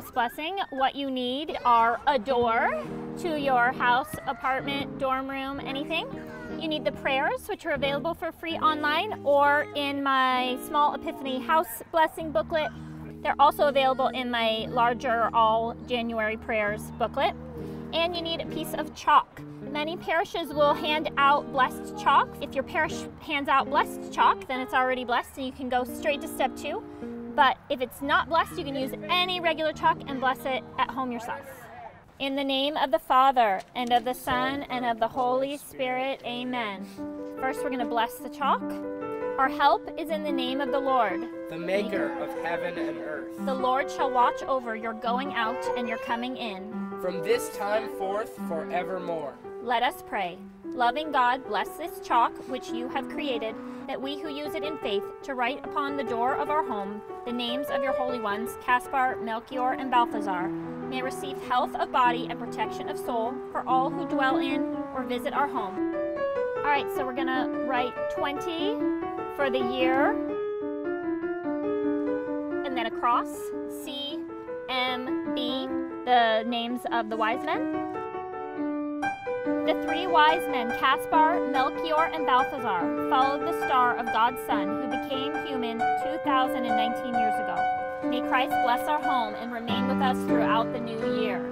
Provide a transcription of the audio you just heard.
blessing, what you need are a door to your house, apartment, dorm room, anything. You need the prayers, which are available for free online or in my Small Epiphany House Blessing booklet. They're also available in my larger All January Prayers booklet. And you need a piece of chalk. Many parishes will hand out blessed chalk. If your parish hands out blessed chalk, then it's already blessed and you can go straight to step two. But if it's not blessed, you can use any regular chalk and bless it at home yourself. In the name of the Father, and of the Son, and of the Holy Spirit, amen. First, we're going to bless the chalk. Our help is in the name of the Lord, the maker of heaven and earth. The Lord shall watch over your going out and your coming in. From this time forth forevermore. Let us pray. Loving God, bless this chalk which you have created, that we who use it in faith to write upon the door of our home the names of your holy ones, Caspar, Melchior, and Balthazar, may receive health of body and protection of soul for all who dwell in or visit our home. All right, so we're gonna write 20 for the year, and then across C, M, B, the names of the wise men. The three wise men, Caspar, Melchior, and Balthazar, followed the star of God's Son, who became human 2,019 years ago. May Christ bless our home and remain with us throughout the new year.